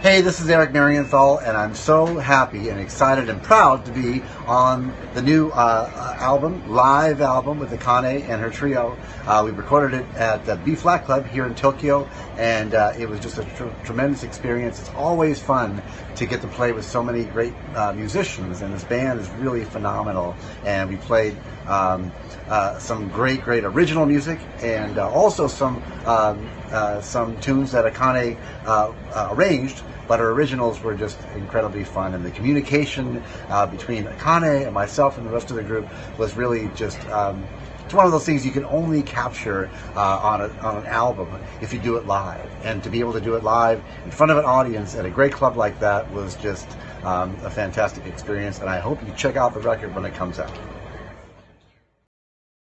Hey, this is Eric Marienthal, and I'm so happy and excited and proud to be on the new uh, uh album, live album with Akane and her trio. Uh, we recorded it at the B Flat Club here in Tokyo, and uh, it was just a tr- tremendous experience. It's always fun to get to play with so many great uh, musicians, and this band is really phenomenal. And we played um, uh, some great, great original music, and also some um, some tunes that Akane arranged but our originals were just incredibly fun, and the communication uh, between Akane and myself and the rest of the group was really just. Um, it's one of those things you can only capture uh, on, a, on an album if you do it live. And to be able to do it live in front of an audience at a great club like that was just um, a fantastic experience. And I hope you check out the record when it comes out.